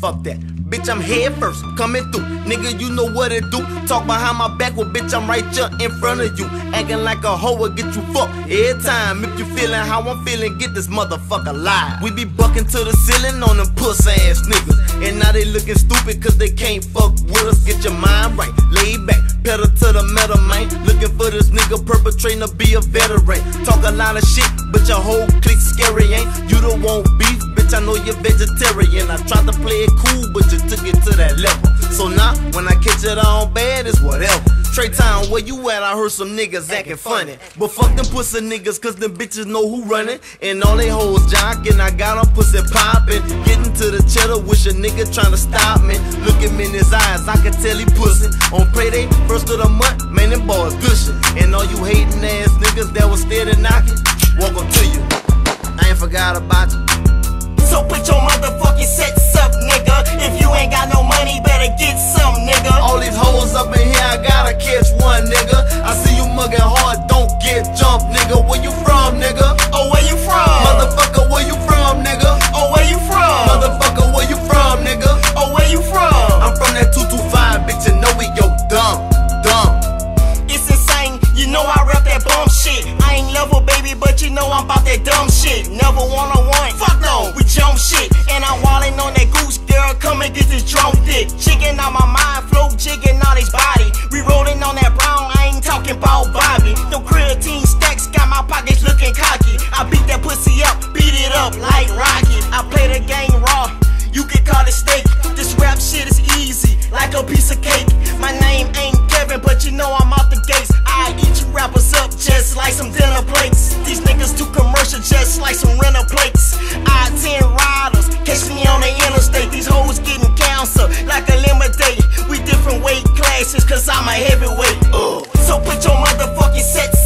fuck that. Bitch, I'm head first, coming through. Nigga, you know what it do. Talk behind my back, well, bitch, I'm right here in front of you. Acting like a hoe will get you fucked every time. If you feeling how I'm feeling, get this motherfucker live. We be bucking to the ceiling on them puss ass niggas. And now they looking stupid cause they can't fuck with us. Get your mind right, lay back, pedal to the metal, man. Looking for this nigga perpetrating to be a veteran. Talk a lot of shit, but your whole clique scary, ain't? You don't want beef, bitch, I know you're vegetarian. I tried to play it cool, but you took it to that level. So now, when I catch it on bad, it's whatever. Trey Town, where you at? I heard some niggas acting funny. But fuck them pussy niggas, cause them bitches know who running. And all they hoes jockin', I got them pussy poppin'. Getting to the cheddar, wish a nigga tryna stop me. Look him in his eyes, I can tell he pussy. On payday, first of the month, man, them boys gushin'. And all you hating ass niggas that was steady knocking, welcome to you. I ain't forgot about you. So put your motherfucking sets dumb shit. Never one on one, fuck no, we jump shit. And I'm wallin' on that goose, girl, come and get this drum dick. Chicken cause I'm a heavyweight. Ugh. So put your motherfucking sets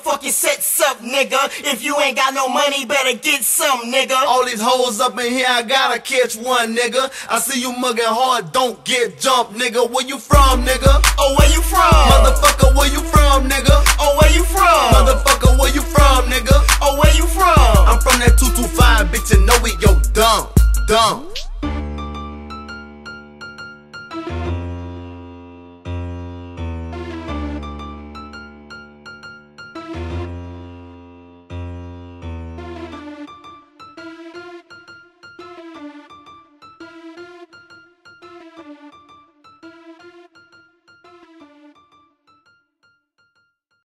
motherfucking sets up, nigga. If you ain't got no money, better get some, nigga. All these hoes up in here, I gotta catch one, nigga. I see you mugging hard, don't get jumped, nigga. Where you from, nigga? Oh, where you from? Motherfucker, where you from, nigga? Oh, where you from? Motherfucker, where you from, nigga? Oh, where you from? I'm from that 225, bitch, you know we yo dumb, dumb.